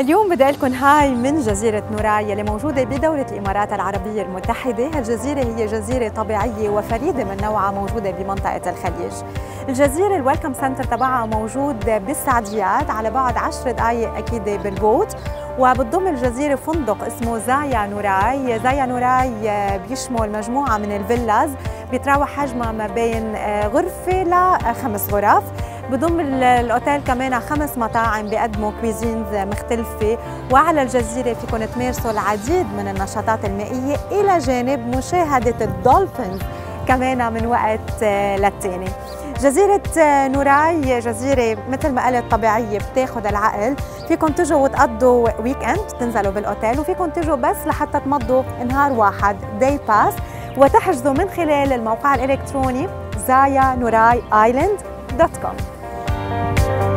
اليوم بدي لكم hi من جزيرة نوراي اللي موجودة بدولة الإمارات العربية المتحدة. هالجزيرة هي جزيرة طبيعية وفريدة من نوعها موجودة بمنطقة الخليج. الجزيرة ال welcome center تبعها موجود بالسعديات على بعد 10 دقائق أكيد بال boat وبتضم الجزيرة فندق اسمه زايا نوراي. زايا نوراي بيشمل مجموعة من ال villas. بيتراوح حجمها ما بين غرفة لخمس غرف. بضم الأوتيل كمان خمس مطاعم بيقدموا cuisines مختلفة. وعلى الجزيرة فيكم تمارسوا العديد من النشاطات المائية إلى جانب مشاهدة ال dolphins كمان من وقت للتاني. جزيرة نوراي جزيرة مثل ما قلت طبيعية بتاخذ العقل. فيكم تجوا وتقضوا weekend تنزلوا بالأوتيل وفيكم تجوا بس لحتى تمضوا نهار واحد day pass وتحجزوا من خلال الموقع الإلكتروني زايا نوراي ايلاند دوت كوم Bye.